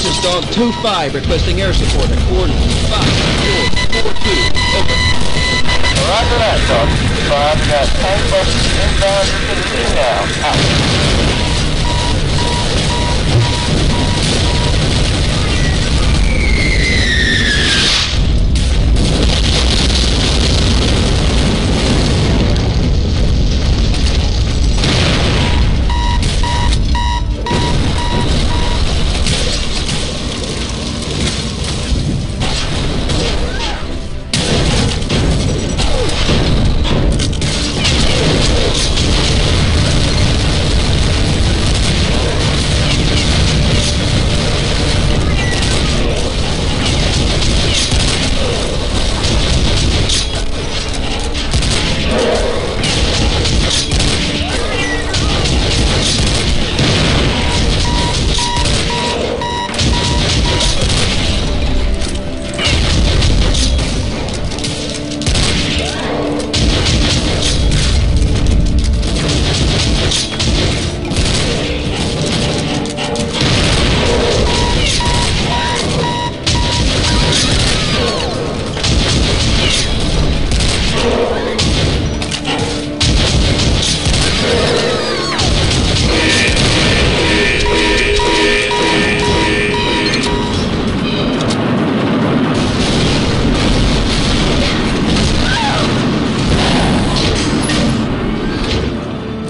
This is dog 2-5 requesting air support at coordinates 5, 4, 4, 2. Over. Roger that, Dog 5. We got tank busters inbound your position now. Out.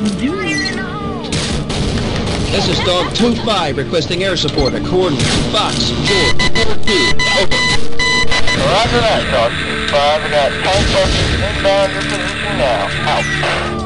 This is Dog 2-5 requesting air support at coordinates Fox 4, 4, 2. Over. Roger that, Dog 2-5. We got tank busters inbound your position now. Out.